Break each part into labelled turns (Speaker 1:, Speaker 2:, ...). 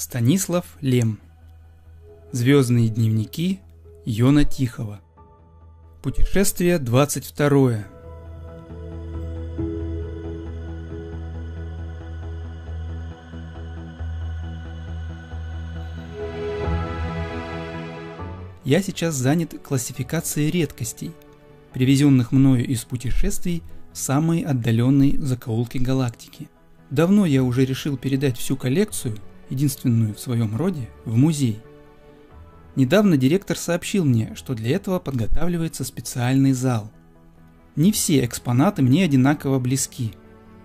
Speaker 1: Станислав Лем. Звездные дневники Йона Тихого. Путешествие 22. Я сейчас занят классификацией редкостей, привезенных мною из путешествий в самые отдаленные закоулки галактики. Давно я уже решил передать всю коллекцию – единственную в своем роде, в музей. Недавно директор сообщил мне, что для этого подготавливается специальный зал. Не все экспонаты мне одинаково близки.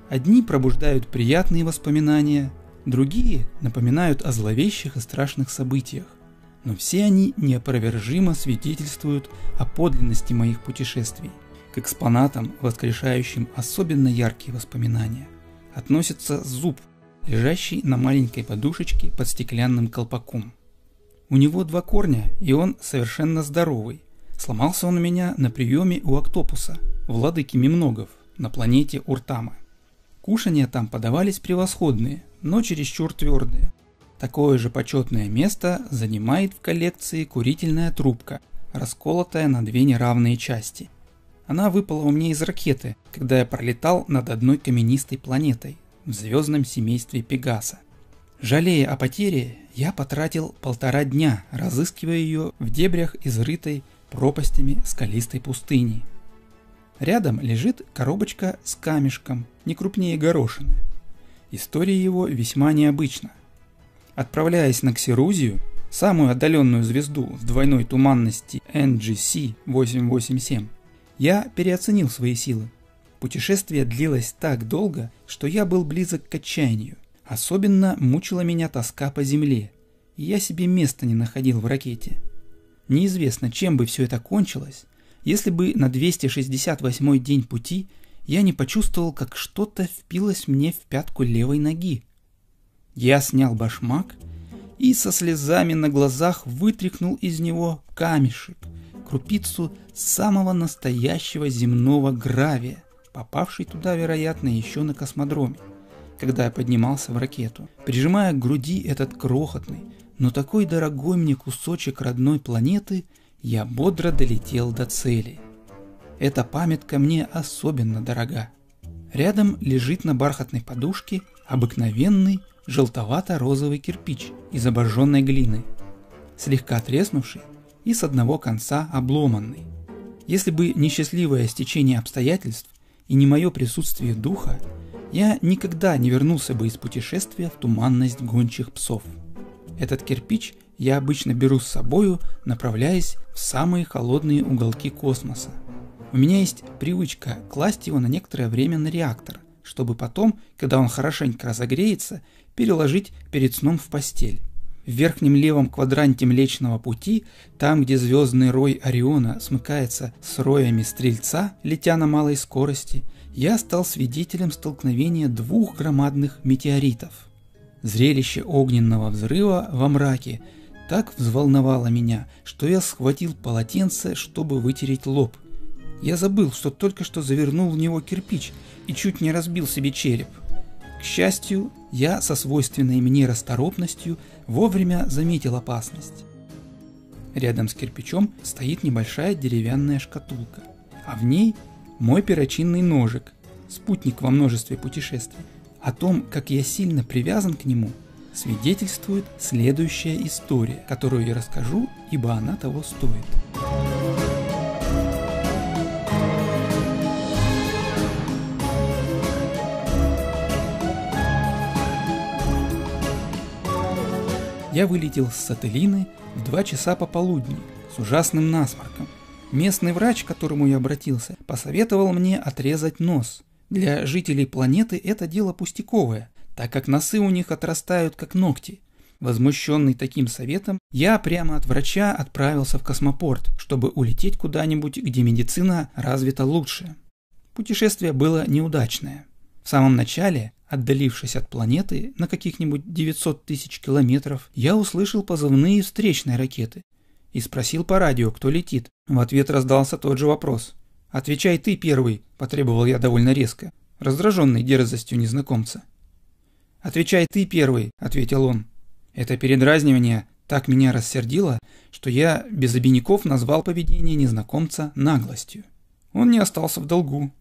Speaker 1: Одни пробуждают приятные воспоминания, другие напоминают о зловещих и страшных событиях. Но все они неопровержимо свидетельствуют о подлинности моих путешествий. К экспонатам, воскрешающим особенно яркие воспоминания, относится зуб лежащий на маленькой подушечке под стеклянным колпаком. У него два корня, и он совершенно здоровый. Сломался он у меня на приеме у Октопуса, владыки Мемногов, на планете Уртама. Кушания там подавались превосходные, но чересчур твердые. Такое же почетное место занимает в коллекции курительная трубка, расколотая на две неравные части. Она выпала у меня из ракеты, когда я пролетал над одной каменистой планетой, в звездном семействе Пегаса. Жалея о потере, я потратил полтора дня, разыскивая ее в дебрях изрытой пропастями скалистой пустыни. Рядом лежит коробочка с камешком, не крупнее горошины. История его весьма необычна. Отправляясь на Ксерузию, самую отдаленную звезду в двойной туманности NGC 887, я переоценил свои силы. Путешествие длилось так долго, что я был близок к отчаянию. Особенно мучила меня тоска по земле, и я себе места не находил в ракете. Неизвестно, чем бы все это кончилось, если бы на 268 день пути я не почувствовал, как что-то впилось мне в пятку левой ноги. Я снял башмак и со слезами на глазах вытряхнул из него камешек, крупицу самого настоящего земного гравия попавший туда, вероятно, еще на космодроме, когда я поднимался в ракету, прижимая к груди этот крохотный, но такой дорогой мне кусочек родной планеты, я бодро долетел до цели. Эта памятка мне особенно дорога. Рядом лежит на бархатной подушке обыкновенный желтовато-розовый кирпич из обожженной глины, слегка треснувший и с одного конца обломанный. Если бы не счастливое стечение обстоятельств, и не мое присутствие духа, я никогда не вернулся бы из путешествия в туманность гончих псов. Этот кирпич я обычно беру с собою, направляясь в самые холодные уголки космоса. У меня есть привычка класть его на некоторое время на реактор, чтобы потом, когда он хорошенько разогреется, переложить перед сном в постель. В верхнем левом квадранте Млечного Пути, там, где звездный рой Ориона смыкается с роями Стрельца, летя на малой скорости, я стал свидетелем столкновения двух громадных метеоритов. Зрелище огненного взрыва во мраке так взволновало меня, что я схватил полотенце, чтобы вытереть лоб. Я забыл, что только что завернул в него кирпич и чуть не разбил себе череп. К счастью, я со свойственной мне расторопностью вовремя заметил опасность. Рядом с кирпичом стоит небольшая деревянная шкатулка, а в ней мой перочинный ножик, спутник во множестве путешествий. О том, как я сильно привязан к нему, свидетельствует следующая история, которую я расскажу, ибо она того стоит. Я вылетел с Сателлины в 2 часа пополудни с ужасным насморком. Местный врач, к которому я обратился, посоветовал мне отрезать нос. Для жителей планеты это дело пустяковое, так как носы у них отрастают как ногти. Возмущенный таким советом, я прямо от врача отправился в космопорт, чтобы улететь куда-нибудь, где медицина развита лучше. Путешествие было неудачное. В самом начале Отдалившись от планеты на каких-нибудь 900 тысяч километров, я услышал позывные встречной ракеты и спросил по радио, кто летит. В ответ раздался тот же вопрос. «Отвечай ты первый», – потребовал я довольно резко, раздраженный дерзостью незнакомца. «Отвечай ты первый», – ответил он. Это передразнивание так меня рассердило, что я без обиняков назвал поведение незнакомца наглостью. Он не остался в долгу.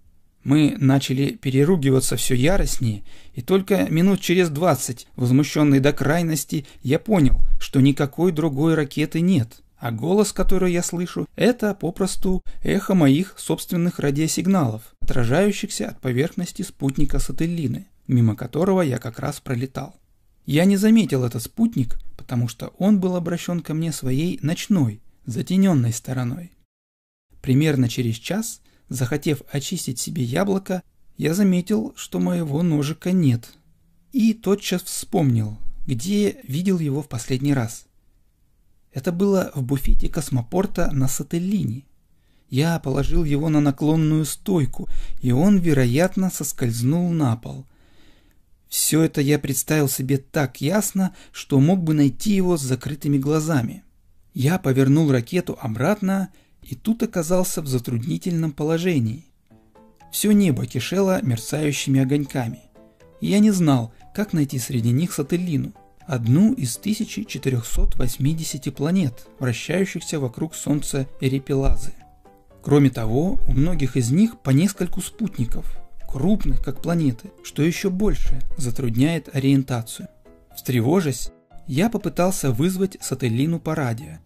Speaker 1: Мы начали переругиваться все яростнее, и только минут через двадцать, возмущенный до крайности, я понял, что никакой другой ракеты нет, а голос, который я слышу, это попросту эхо моих собственных радиосигналов, отражающихся от поверхности спутника Сателлины, мимо которого я как раз пролетал. Я не заметил этот спутник, потому что он был обращен ко мне своей ночной, затененной стороной. Примерно через час, захотев очистить себе яблоко, я заметил, что моего ножика нет. И тотчас вспомнил, где видел его в последний раз. Это было в буфете космопорта на Сателлине. Я положил его на наклонную стойку, и он, вероятно, соскользнул на пол – все это я представил себе так ясно, что мог бы найти его с закрытыми глазами. Я повернул ракету обратно и тут оказался в затруднительном положении. Все небо кишело мерцающими огоньками. Я не знал, как найти среди них Сателлину, одну из 1480 планет, вращающихся вокруг Солнца Эрипелазы. Кроме того, у многих из них по нескольку спутников – крупных, как планеты, что еще больше затрудняет ориентацию. Встревожась, я попытался вызвать Сателлину по радио.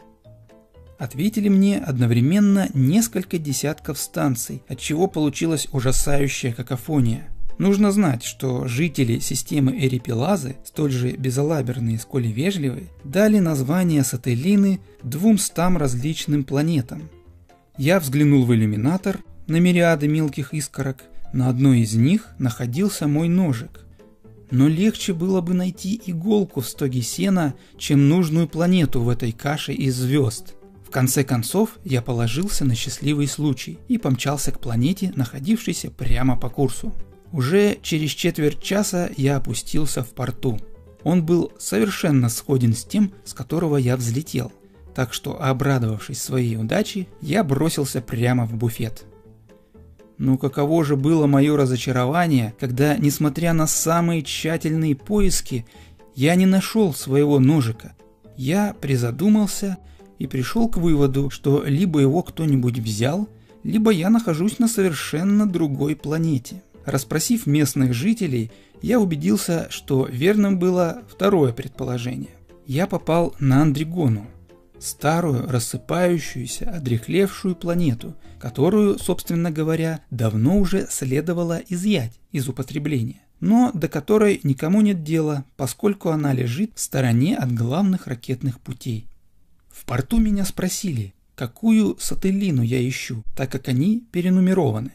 Speaker 1: Ответили мне одновременно несколько десятков станций, от чего получилась ужасающая какофония. Нужно знать, что жители системы Эрипелазы, столь же безалаберные, сколь и вежливые, дали название Сателлины двумстам различным планетам. Я взглянул в иллюминатор на мириады мелких искорок на одной из них находился мой ножик. Но легче было бы найти иголку в стоге сена, чем нужную планету в этой каше из звезд. В конце концов, я положился на счастливый случай и помчался к планете, находившейся прямо по курсу. Уже через четверть часа я опустился в порту. Он был совершенно сходен с тем, с которого я взлетел. Так что, обрадовавшись своей удаче, я бросился прямо в буфет. Но каково же было мое разочарование, когда, несмотря на самые тщательные поиски, я не нашел своего ножика. Я призадумался и пришел к выводу, что либо его кто-нибудь взял, либо я нахожусь на совершенно другой планете. Распросив местных жителей, я убедился, что верным было второе предположение. Я попал на Андригону, старую, рассыпающуюся, одрехлевшую планету, которую, собственно говоря, давно уже следовало изъять из употребления, но до которой никому нет дела, поскольку она лежит в стороне от главных ракетных путей. В порту меня спросили, какую сателлину я ищу, так как они перенумерованы.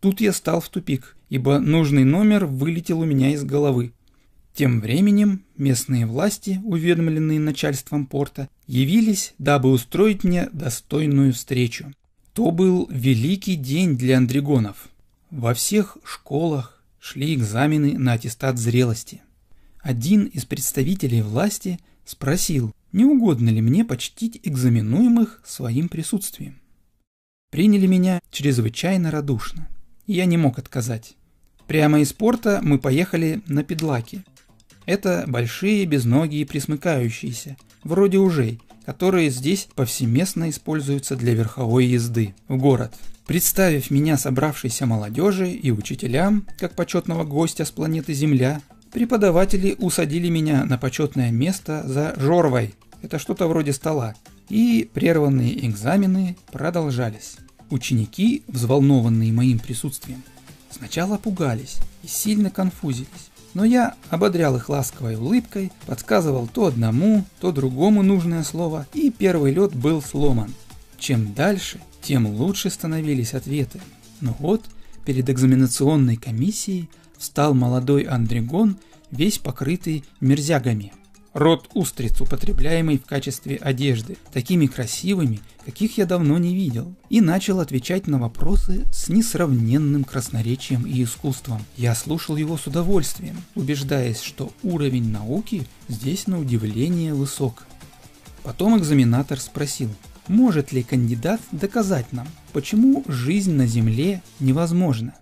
Speaker 1: Тут я стал в тупик, ибо нужный номер вылетел у меня из головы. Тем временем местные власти, уведомленные начальством порта, явились, дабы устроить мне достойную встречу. То был великий день для андрегонов. Во всех школах шли экзамены на аттестат зрелости. Один из представителей власти спросил, не угодно ли мне почтить экзаменуемых своим присутствием. Приняли меня чрезвычайно радушно. Я не мог отказать. Прямо из порта мы поехали на Педлаки, это большие безногие присмыкающиеся, вроде ужей, которые здесь повсеместно используются для верховой езды в город. Представив меня собравшейся молодежи и учителям, как почетного гостя с планеты Земля, преподаватели усадили меня на почетное место за жорвой, это что-то вроде стола, и прерванные экзамены продолжались. Ученики, взволнованные моим присутствием, сначала пугались и сильно конфузились, но я ободрял их ласковой улыбкой, подсказывал то одному, то другому нужное слово, и первый лед был сломан. Чем дальше, тем лучше становились ответы. Но вот, перед экзаменационной комиссией встал молодой Андрегон, весь покрытый мерзягами – род устриц, употребляемый в качестве одежды, такими красивыми, каких я давно не видел, и начал отвечать на вопросы с несравненным красноречием и искусством. Я слушал его с удовольствием, убеждаясь, что уровень науки здесь на удивление высок. Потом экзаменатор спросил, может ли кандидат доказать нам, почему жизнь на Земле невозможна.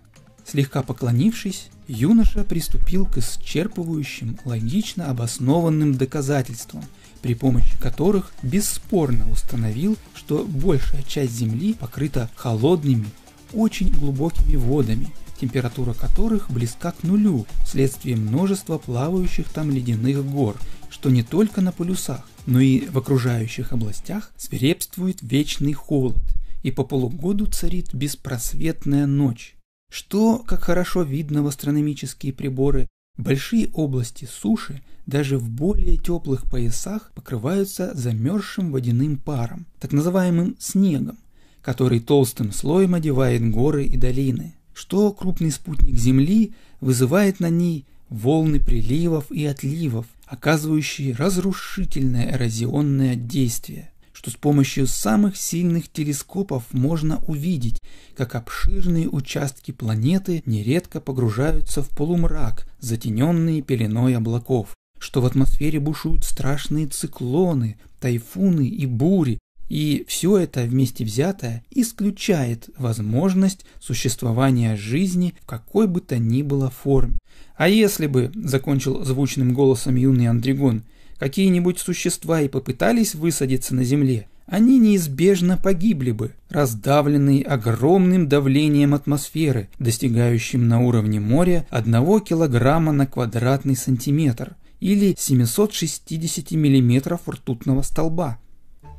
Speaker 1: Слегка поклонившись, юноша приступил к исчерпывающим, логично обоснованным доказательствам, при помощи которых бесспорно установил, что большая часть Земли покрыта холодными, очень глубокими водами, температура которых близка к нулю вследствие множества плавающих там ледяных гор, что не только на полюсах, но и в окружающих областях свирепствует вечный холод, и по полугоду царит беспросветная ночь. Что, как хорошо видно в астрономические приборы, большие области суши даже в более теплых поясах покрываются замерзшим водяным паром, так называемым снегом, который толстым слоем одевает горы и долины, что крупный спутник Земли вызывает на ней волны приливов и отливов, оказывающие разрушительное эрозионное действие, что с помощью самых сильных телескопов можно увидеть, как обширные участки планеты нередко погружаются в полумрак, затененные пеленой облаков, что в атмосфере бушуют страшные циклоны, тайфуны и бури, и все это вместе взятое исключает возможность существования жизни в какой бы то ни было форме. А если бы, закончил звучным голосом юный Андригон, какие-нибудь существа и попытались высадиться на Земле, они неизбежно погибли бы, раздавленные огромным давлением атмосферы, достигающим на уровне моря 1 килограмма на квадратный сантиметр или 760 миллиметров ртутного столба.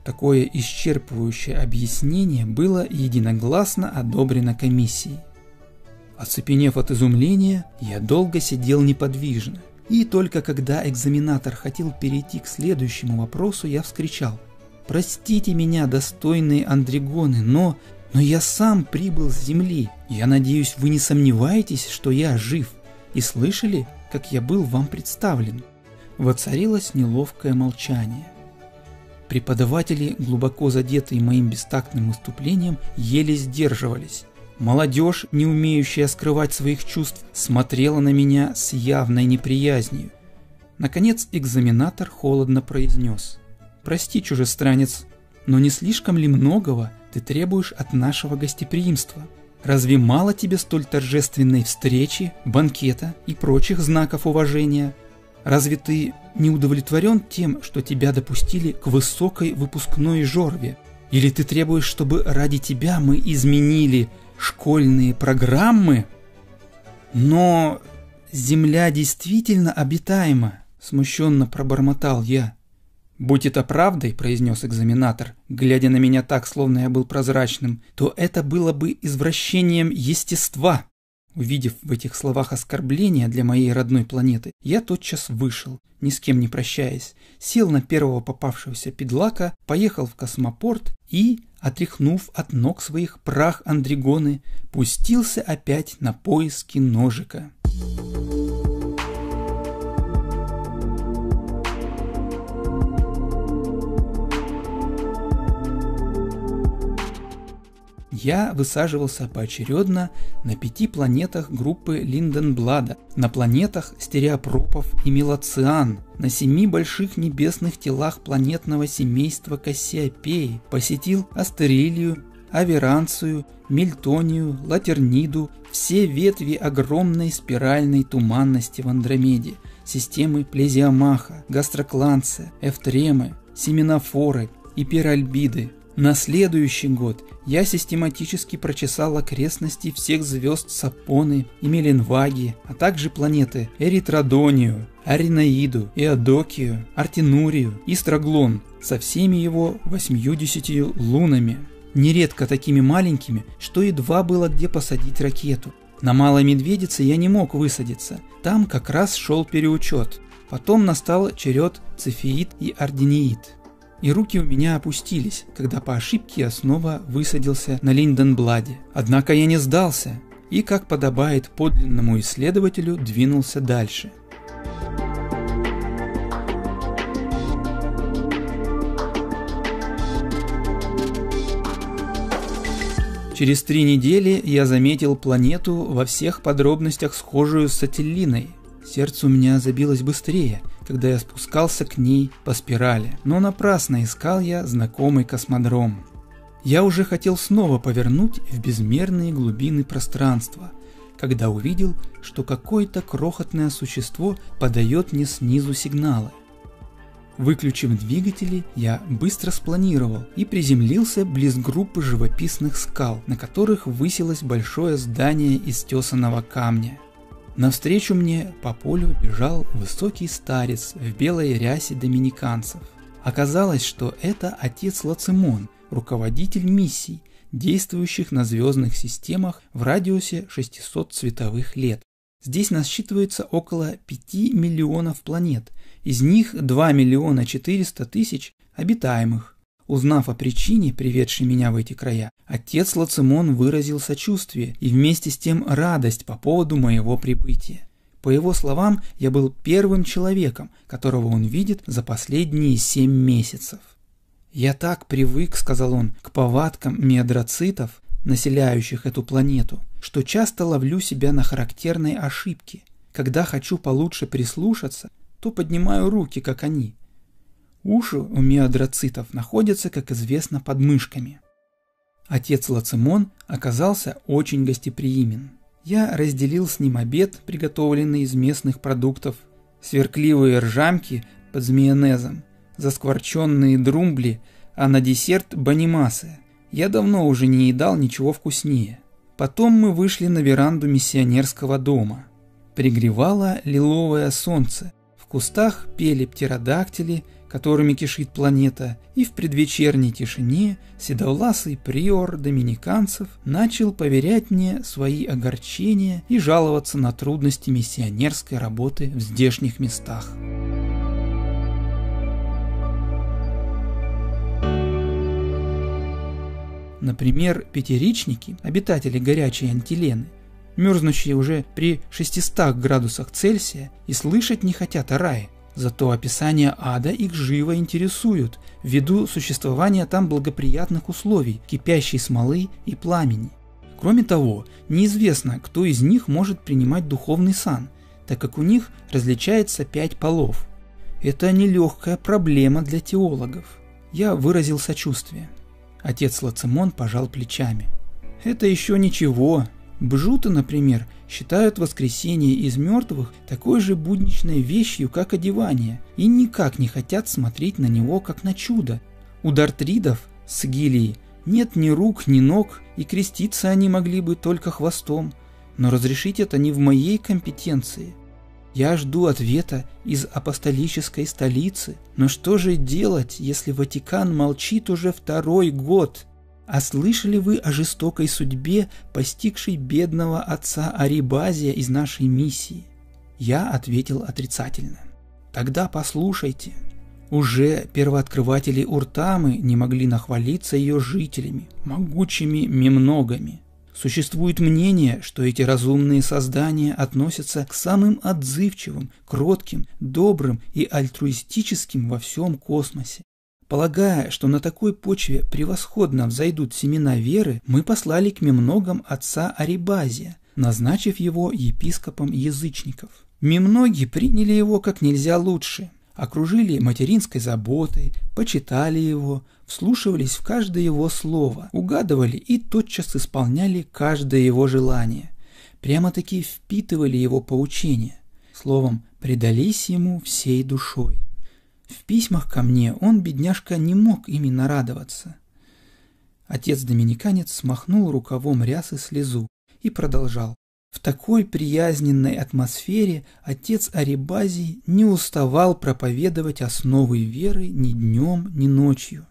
Speaker 1: Такое исчерпывающее объяснение было единогласно одобрено комиссией. Оцепенев от изумления, я долго сидел неподвижно. И только когда экзаменатор хотел перейти к следующему вопросу, я вскричал. «Простите меня, достойные андрегоны, но... но я сам прибыл с земли. Я надеюсь, вы не сомневаетесь, что я жив, и слышали, как я был вам представлен?» Воцарилось неловкое молчание. Преподаватели, глубоко задетые моим бестактным выступлением, еле сдерживались. Молодежь, не умеющая скрывать своих чувств, смотрела на меня с явной неприязнью. Наконец экзаменатор холодно произнес. «Прости, чужестранец, но не слишком ли многого ты требуешь от нашего гостеприимства? Разве мало тебе столь торжественной встречи, банкета и прочих знаков уважения? Разве ты не удовлетворен тем, что тебя допустили к высокой выпускной жорве? Или ты требуешь, чтобы ради тебя мы изменили школьные программы? Но земля действительно обитаема, смущенно пробормотал я. «Будь это правдой», – произнес экзаменатор, глядя на меня так, словно я был прозрачным, то это было бы извращением естества. Увидев в этих словах оскорбление для моей родной планеты, я тотчас вышел, ни с кем не прощаясь, сел на первого попавшегося педлака, поехал в космопорт и, отряхнув от ног своих прах андригоны, пустился опять на поиски ножика. Я высаживался поочередно на пяти планетах группы Линденблада, на планетах Стереопропов и Мелоциан, на семи больших небесных телах планетного семейства Кассиопеи, посетил Астерилию, Аверанцию, Мельтонию, Латерниду, все ветви огромной спиральной туманности в Андромеде, системы Плезиомаха, Гастрокланция, Эфтремы, Семенофоры и Перальбиды, на следующий год я систематически прочесал окрестности всех звезд Сапоны и Меленваги, а также планеты Эритродонию, Аринаиду, Эодокию, Артинурию и Страглон со всеми его 80 лунами, нередко такими маленькими, что едва было где посадить ракету. На Малой Медведице я не мог высадиться, там как раз шел переучет. Потом настал черед Цефеид и Арденеид и руки у меня опустились, когда по ошибке я снова высадился на Линденбладе. Однако я не сдался и, как подобает подлинному исследователю, двинулся дальше. Через три недели я заметил планету во всех подробностях схожую с Сателлиной. Сердце у меня забилось быстрее – когда я спускался к ней по спирали, но напрасно искал я знакомый космодром. Я уже хотел снова повернуть в безмерные глубины пространства, когда увидел, что какое-то крохотное существо подает мне снизу сигналы. Выключив двигатели, я быстро спланировал и приземлился близ группы живописных скал, на которых высилось большое здание из тесаного камня. Навстречу мне по полю бежал высокий старец в белой рясе доминиканцев. Оказалось, что это отец Лацимон, руководитель миссий, действующих на звездных системах в радиусе 600 световых лет. Здесь насчитывается около 5 миллионов планет, из них 2 миллиона 400 тысяч обитаемых. Узнав о причине, приведшей меня в эти края, отец Лацимон выразил сочувствие и вместе с тем радость по поводу моего прибытия. По его словам, я был первым человеком, которого он видит за последние семь месяцев. «Я так привык, — сказал он, — к повадкам миодроцитов, населяющих эту планету, что часто ловлю себя на характерной ошибке. Когда хочу получше прислушаться, то поднимаю руки, как они. Уши у миодроцитов находятся, как известно, под мышками. Отец Лацимон оказался очень гостеприимен. Я разделил с ним обед, приготовленный из местных продуктов, сверкливые ржамки под змеонезом, заскворченные друмбли, а на десерт банимасы. Я давно уже не едал ничего вкуснее. Потом мы вышли на веранду миссионерского дома. Пригревало лиловое солнце. В кустах пели птеродактили, которыми кишит планета, и в предвечерней тишине седовласый приор доминиканцев начал поверять мне свои огорчения и жаловаться на трудности миссионерской работы в здешних местах. Например, пятеричники, обитатели горячей антилены, мерзнущие уже при 600 градусах Цельсия и слышать не хотят о рае, Зато описания ада их живо интересуют, ввиду существования там благоприятных условий, кипящей смолы и пламени. Кроме того, неизвестно, кто из них может принимать духовный сан, так как у них различается пять полов. Это нелегкая проблема для теологов. Я выразил сочувствие. Отец Лацимон пожал плечами. Это еще ничего, Бжуты, например, считают воскресение из мертвых такой же будничной вещью, как одевание, и никак не хотят смотреть на него как на чудо. У дартридов с гилией нет ни рук, ни ног, и креститься они могли бы только хвостом. Но разрешить это не в моей компетенции. Я жду ответа из апостолической столицы. Но что же делать, если Ватикан молчит уже второй год? А слышали вы о жестокой судьбе, постигшей бедного отца Арибазия из нашей миссии? Я ответил отрицательно. Тогда послушайте. Уже первооткрыватели Уртамы не могли нахвалиться ее жителями, могучими мемногами. Существует мнение, что эти разумные создания относятся к самым отзывчивым, кротким, добрым и альтруистическим во всем космосе. Полагая, что на такой почве превосходно взойдут семена веры, мы послали к мемногам отца Арибазия, назначив его епископом язычников. Мемноги приняли его как нельзя лучше, окружили материнской заботой, почитали его, вслушивались в каждое его слово, угадывали и тотчас исполняли каждое его желание, прямо-таки впитывали его поучения, словом, предались ему всей душой. В письмах ко мне он, бедняжка, не мог именно радоваться. Отец-доминиканец смахнул рукавом рясы слезу и продолжал. В такой приязненной атмосфере отец Арибазий не уставал проповедовать основы веры ни днем, ни ночью.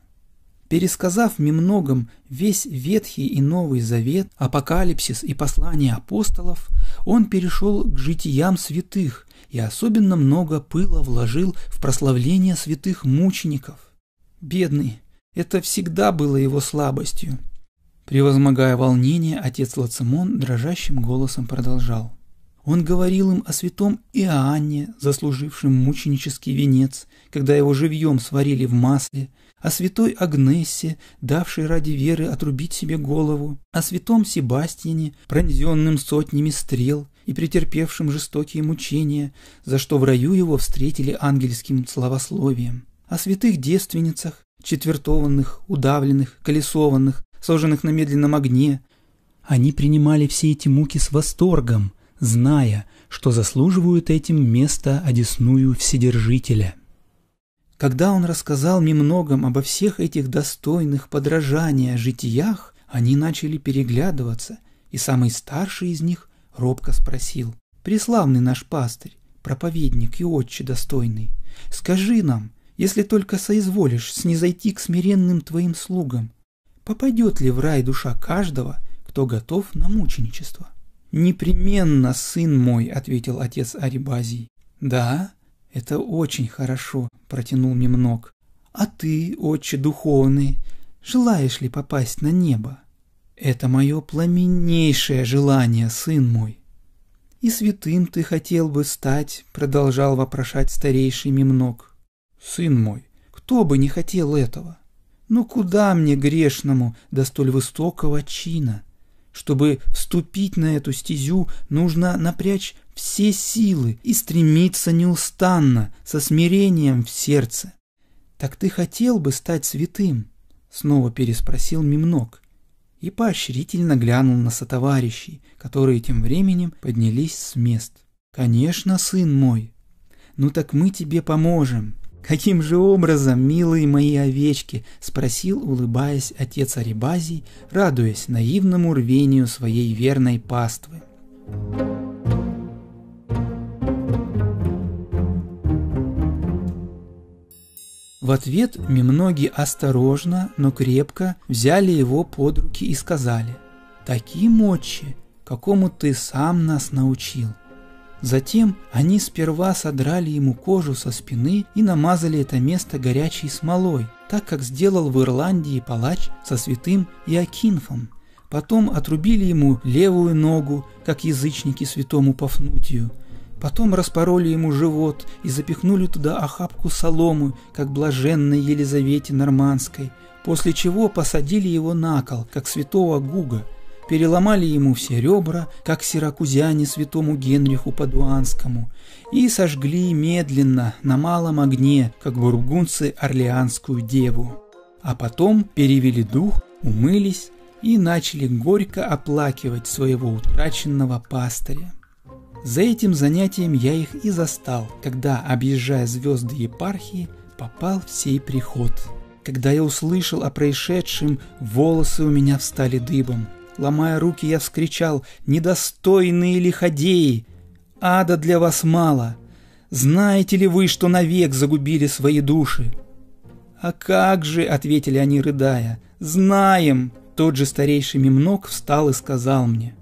Speaker 1: Пересказав немногом весь Ветхий и Новый Завет, Апокалипсис и послания апостолов, он перешел к житиям святых и особенно много пыла вложил в прославление святых мучеников. Бедный, это всегда было его слабостью. Превозмогая волнение, отец Лацимон дрожащим голосом продолжал. Он говорил им о святом Иоанне, заслужившем мученический венец, когда его живьем сварили в масле, о святой Агнессе, давшей ради веры отрубить себе голову, о святом Себастьяне, пронзенным сотнями стрел и претерпевшим жестокие мучения, за что в раю его встретили ангельским славословием, о святых девственницах, четвертованных, удавленных, колесованных, сожженных на медленном огне, Они принимали все эти муки с восторгом, зная, что заслуживают этим место одесную Вседержителя. Когда он рассказал мне многом обо всех этих достойных подражания житиях, они начали переглядываться, и самый старший из них робко спросил, «Преславный наш пастырь, проповедник и отче достойный, скажи нам, если только соизволишь снизойти к смиренным твоим слугам, попадет ли в рай душа каждого, кто готов на мученичество?» «Непременно, сын мой», — ответил отец Арибазий. «Да, «Это очень хорошо», — протянул Мемнок. «А ты, отче духовный, желаешь ли попасть на небо?» «Это мое пламеннейшее желание, сын мой». «И святым ты хотел бы стать», — продолжал вопрошать старейший Мемнок. «Сын мой, кто бы не хотел этого? Ну куда мне, грешному, до столь высокого чина?» Чтобы вступить на эту стезю, нужно напрячь все силы и стремиться неустанно, со смирением в сердце. «Так ты хотел бы стать святым?» — снова переспросил Мимнок и поощрительно глянул на сотоварищей, которые тем временем поднялись с мест. «Конечно, сын мой. Ну так мы тебе поможем. «Каким же образом, милые мои овечки?» — спросил, улыбаясь отец Арибазий, радуясь наивному рвению своей верной паствы. В ответ Мемноги осторожно, но крепко взяли его под руки и сказали «Таким отче, какому ты сам нас научил». Затем они сперва содрали ему кожу со спины и намазали это место горячей смолой, так как сделал в Ирландии палач со святым Иокинфом. Потом отрубили ему левую ногу, как язычники святому Пафнутию. Потом распороли ему живот и запихнули туда охапку соломы, как блаженной Елизавете Нормандской, после чего посадили его на кол, как святого Гуга, переломали ему все ребра, как сиракузяне святому Генриху Падуанскому, и сожгли медленно на малом огне, как бургунцы Орлеанскую деву. А потом перевели дух, умылись и начали горько оплакивать своего утраченного пастыря. За этим занятием я их и застал, когда, объезжая звезды епархии, попал в сей приход. Когда я услышал о происшедшем, волосы у меня встали дыбом – Ломая руки, я вскричал «Недостойные лиходеи! Ада для вас мало! Знаете ли вы, что навек загубили свои души?» «А как же!» — ответили они, рыдая. «Знаем!» Тот же старейший Мемнок встал и сказал мне.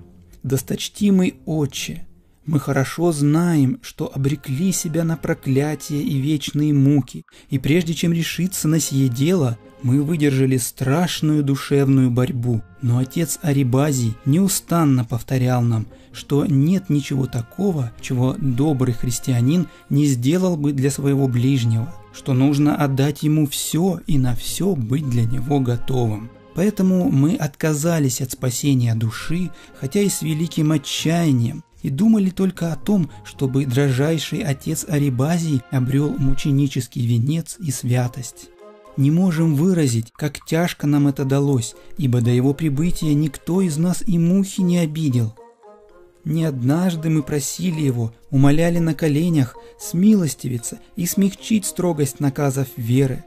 Speaker 1: «Досточтимый отче, мы хорошо знаем, что обрекли себя на проклятие и вечные муки, и прежде чем решиться на сие дело, мы выдержали страшную душевную борьбу. Но отец Арибазий неустанно повторял нам, что нет ничего такого, чего добрый христианин не сделал бы для своего ближнего, что нужно отдать ему все и на все быть для него готовым. Поэтому мы отказались от спасения души, хотя и с великим отчаянием, и думали только о том, чтобы дрожайший отец Арибазий обрел мученический венец и святость. Не можем выразить, как тяжко нам это далось, ибо до его прибытия никто из нас и мухи не обидел. Не однажды мы просили его, умоляли на коленях смилостивиться и смягчить строгость наказов веры,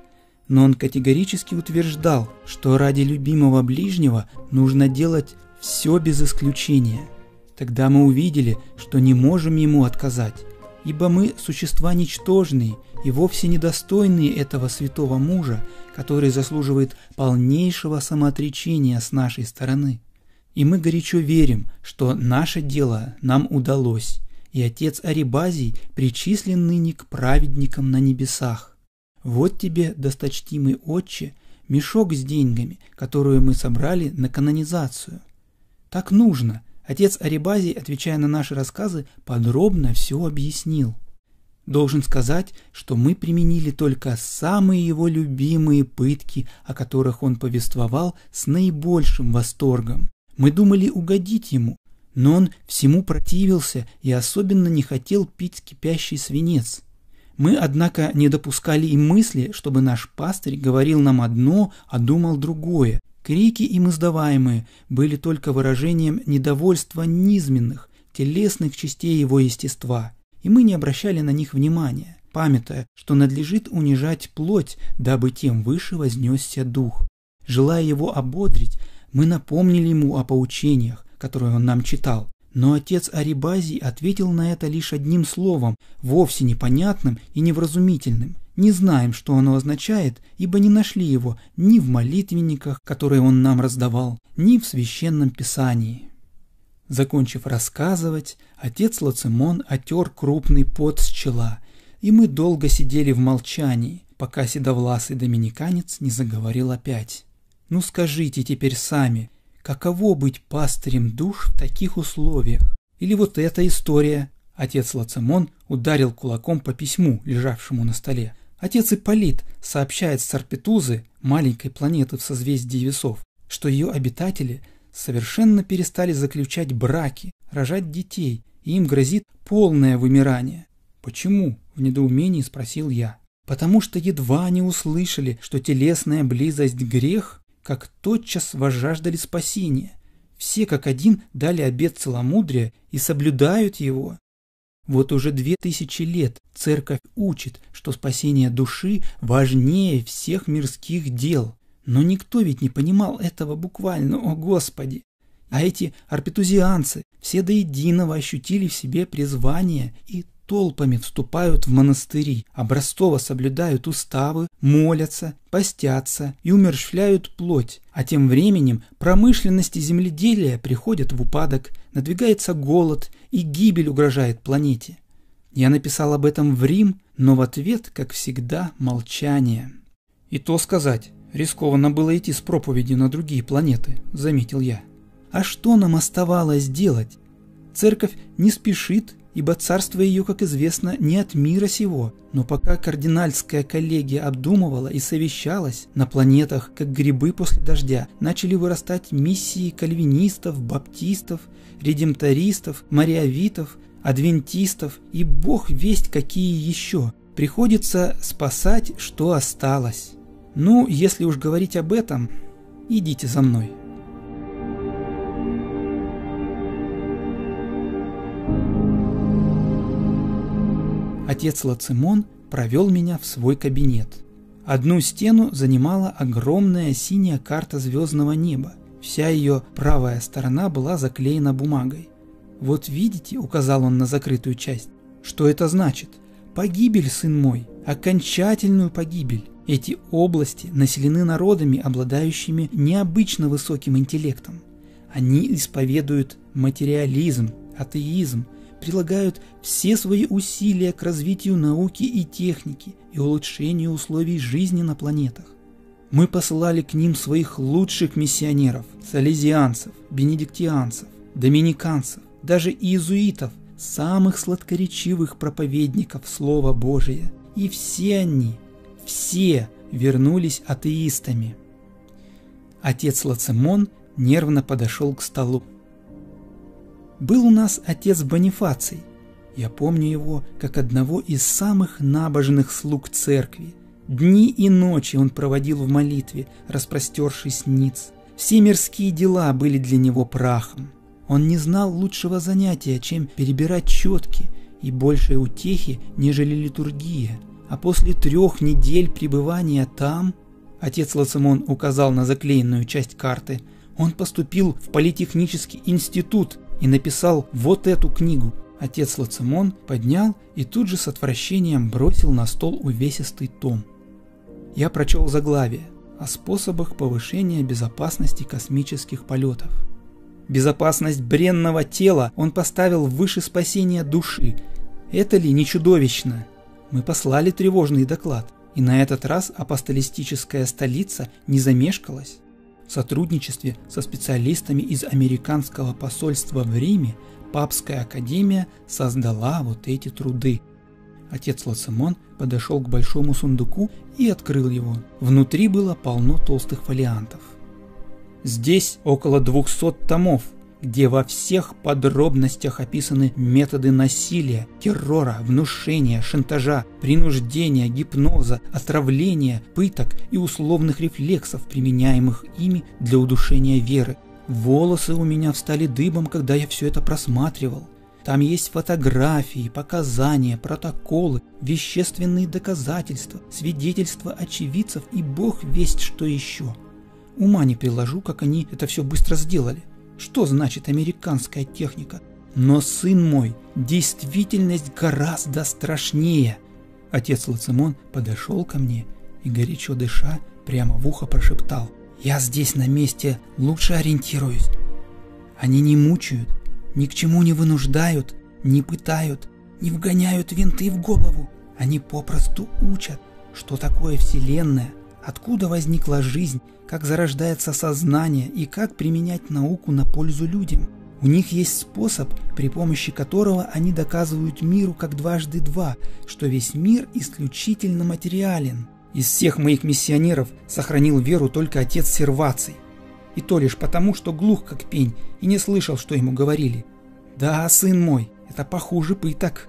Speaker 1: но он категорически утверждал, что ради любимого ближнего нужно делать все без исключения – Тогда мы увидели, что не можем ему отказать, ибо мы существа ничтожные и вовсе недостойные этого святого мужа, который заслуживает полнейшего самоотречения с нашей стороны. И мы горячо верим, что наше дело нам удалось, и отец Арибазий причислен ныне к праведникам на небесах. Вот тебе, досточтимый отче, мешок с деньгами, которую мы собрали на канонизацию. Так нужно – Отец Арибазий, отвечая на наши рассказы, подробно все объяснил. Должен сказать, что мы применили только самые его любимые пытки, о которых он повествовал с наибольшим восторгом. Мы думали угодить ему, но он всему противился и особенно не хотел пить кипящий свинец. Мы, однако, не допускали и мысли, чтобы наш пастырь говорил нам одно, а думал другое, Крики им издаваемые были только выражением недовольства низменных, телесных частей его естества, и мы не обращали на них внимания, памятая, что надлежит унижать плоть, дабы тем выше вознесся дух. Желая его ободрить, мы напомнили ему о поучениях, которые он нам читал, но отец Арибазий ответил на это лишь одним словом, вовсе непонятным и невразумительным. Не знаем, что оно означает, ибо не нашли его ни в молитвенниках, которые он нам раздавал, ни в священном писании. Закончив рассказывать, отец Лацимон отер крупный пот с чела, и мы долго сидели в молчании, пока седовласый доминиканец не заговорил опять. «Ну скажите теперь сами, каково быть пастырем душ в таких условиях? Или вот эта история?» Отец Лацимон ударил кулаком по письму, лежавшему на столе. Отец Ипполит сообщает Сарпетузы, маленькой планеты в созвездии весов, что ее обитатели совершенно перестали заключать браки, рожать детей, и им грозит полное вымирание. «Почему?» – в недоумении спросил я. «Потому что едва они услышали, что телесная близость – грех, как тотчас возжаждали спасения. Все как один дали обет целомудрия и соблюдают его. Вот уже две тысячи лет церковь учит, что спасение души важнее всех мирских дел. Но никто ведь не понимал этого буквально, о Господи! А эти арпетузианцы все до единого ощутили в себе призвание и толпами вступают в монастыри, образцово соблюдают уставы, молятся, постятся и умерщвляют плоть, а тем временем промышленность и земледелие приходят в упадок, надвигается голод и гибель угрожает планете. Я написал об этом в Рим, но в ответ, как всегда, молчание. И то сказать, рискованно было идти с проповеди на другие планеты, заметил я. А что нам оставалось делать? Церковь не спешит ибо царство ее, как известно, не от мира сего. Но пока кардинальская коллегия обдумывала и совещалась, на планетах, как грибы после дождя, начали вырастать миссии кальвинистов, баптистов, редемтористов, мариавитов, адвентистов и бог весть какие еще. Приходится спасать, что осталось. Ну, если уж говорить об этом, идите за мной. Отец Лацимон провел меня в свой кабинет. Одну стену занимала огромная синяя карта звездного неба. Вся ее правая сторона была заклеена бумагой. «Вот видите», — указал он на закрытую часть, — «что это значит? Погибель, сын мой, окончательную погибель. Эти области населены народами, обладающими необычно высоким интеллектом. Они исповедуют материализм, атеизм, прилагают все свои усилия к развитию науки и техники и улучшению условий жизни на планетах. Мы посылали к ним своих лучших миссионеров, салезианцев, бенедиктианцев, доминиканцев, даже иезуитов, самых сладкоречивых проповедников Слова Божия. И все они, все вернулись атеистами. Отец Лацимон нервно подошел к столу. Был у нас отец Бонифаций. Я помню его как одного из самых набожных слуг церкви. Дни и ночи он проводил в молитве, распростершись ниц. Все мирские дела были для него прахом. Он не знал лучшего занятия, чем перебирать четки и большей утехи, нежели литургия. А после трех недель пребывания там, отец Лацимон указал на заклеенную часть карты, он поступил в политехнический институт и написал вот эту книгу. Отец Лацимон поднял и тут же с отвращением бросил на стол увесистый том. Я прочел заглавие о способах повышения безопасности космических полетов. Безопасность бренного тела он поставил выше спасения души. Это ли не чудовищно? Мы послали тревожный доклад, и на этот раз апостолистическая столица не замешкалась. В сотрудничестве со специалистами из американского посольства в Риме Папская академия создала вот эти труды. Отец Лацимон подошел к большому сундуку и открыл его. Внутри было полно толстых фолиантов. Здесь около 200 томов, где во всех подробностях описаны методы насилия, террора, внушения, шантажа, принуждения, гипноза, отравления, пыток и условных рефлексов, применяемых ими для удушения веры. Волосы у меня встали дыбом, когда я все это просматривал. Там есть фотографии, показания, протоколы, вещественные доказательства, свидетельства очевидцев и бог весть что еще. Ума не приложу, как они это все быстро сделали. Что значит американская техника? Но, сын мой, действительность гораздо страшнее. Отец Лацимон подошел ко мне и, горячо дыша, прямо в ухо прошептал. Я здесь на месте лучше ориентируюсь. Они не мучают, ни к чему не вынуждают, не пытают, не вгоняют винты в голову. Они попросту учат, что такое Вселенная, откуда возникла жизнь, как зарождается сознание и как применять науку на пользу людям. У них есть способ, при помощи которого они доказывают миру как дважды два, что весь мир исключительно материален. Из всех моих миссионеров сохранил веру только отец Серваций и то лишь потому, что глух как пень и не слышал, что ему говорили. Да, сын мой, это похуже пыток.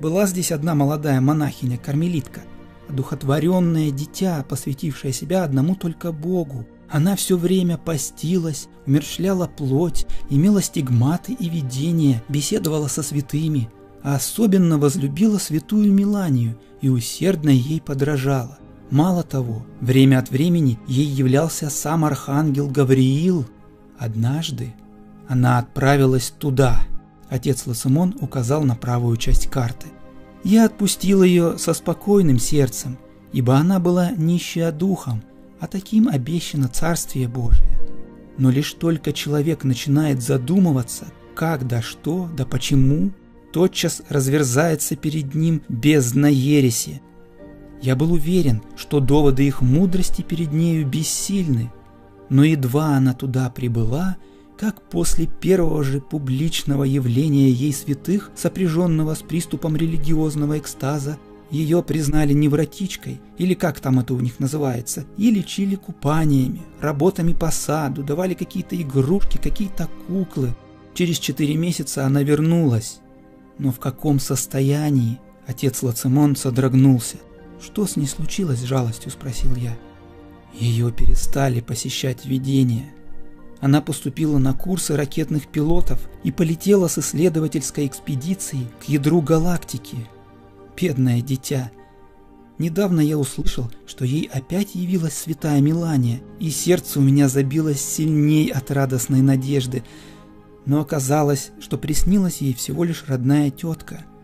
Speaker 1: Была здесь одна молодая монахиня-кармелитка, одухотворенное дитя, посвятившее себя одному только Богу. Она все время постилась, умерщвляла плоть, имела стигматы и видения, беседовала со святыми, а особенно возлюбила святую Миланию и усердно ей подражала. Мало того, время от времени ей являлся сам архангел Гавриил. Однажды она отправилась туда. Отец Лосимон указал на правую часть карты. Я отпустил ее со спокойным сердцем, ибо она была нищая духом, а таким обещано Царствие Божие. Но лишь только человек начинает задумываться, как да что, да почему, тотчас разверзается перед ним бездна ереси, я был уверен, что доводы их мудрости перед нею бессильны, но едва она туда прибыла, как после первого же публичного явления ей святых, сопряженного с приступом религиозного экстаза, ее признали невротичкой, или как там это у них называется, и лечили купаниями, работами по саду, давали какие-то игрушки, какие-то куклы. Через четыре месяца она вернулась. Но в каком состоянии? Отец Лацимон содрогнулся. «Что с ней случилось?» – жалостью спросил я. Ее перестали посещать видения. Она поступила на курсы ракетных пилотов и полетела с исследовательской экспедицией к ядру галактики. Бедное дитя. Недавно я услышал, что ей опять явилась святая Милания, и сердце у меня забилось сильней от радостной надежды. Но оказалось, что приснилась ей всего лишь родная тетка –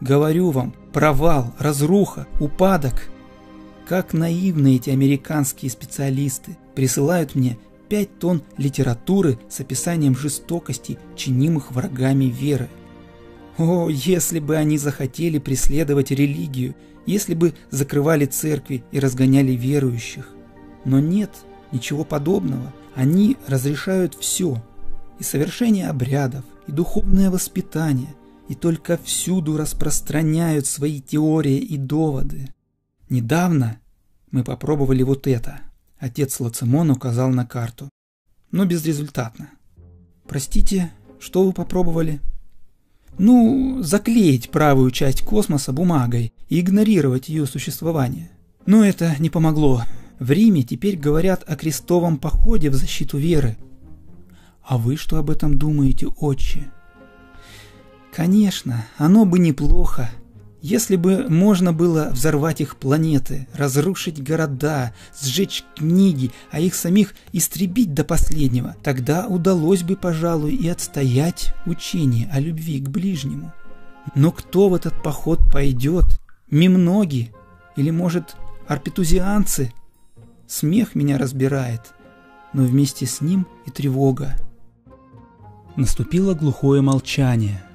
Speaker 1: Говорю вам, провал, разруха, упадок. Как наивны эти американские специалисты присылают мне 5 тонн литературы с описанием жестокости, чинимых врагами веры. О, если бы они захотели преследовать религию, если бы закрывали церкви и разгоняли верующих. Но нет, ничего подобного. Они разрешают все. И совершение обрядов, и духовное воспитание – и только всюду распространяют свои теории и доводы. Недавно мы попробовали вот это. Отец Лацимон указал на карту. Но безрезультатно. Простите, что вы попробовали? Ну, заклеить правую часть космоса бумагой и игнорировать ее существование. Но это не помогло. В Риме теперь говорят о крестовом походе в защиту веры. А вы что об этом думаете, отче? Конечно, оно бы неплохо, если бы можно было взорвать их планеты, разрушить города, сжечь книги, а их самих истребить до последнего, тогда удалось бы, пожалуй, и отстоять учение о любви к ближнему. Но кто в этот поход пойдет? Мимноги? Или, может, арпетузианцы? Смех меня разбирает, но вместе с ним и тревога. Наступило глухое молчание –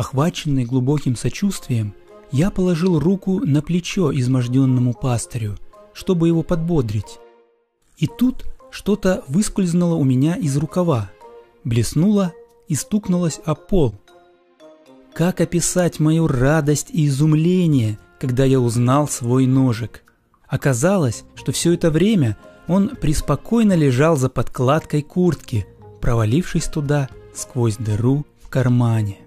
Speaker 1: Охваченный глубоким сочувствием, я положил руку на плечо изможденному пастырю, чтобы его подбодрить. И тут что-то выскользнуло у меня из рукава, блеснуло и стукнулось о пол. Как описать мою радость и изумление, когда я узнал свой ножик? Оказалось, что все это время он преспокойно лежал за подкладкой куртки, провалившись туда сквозь дыру в кармане.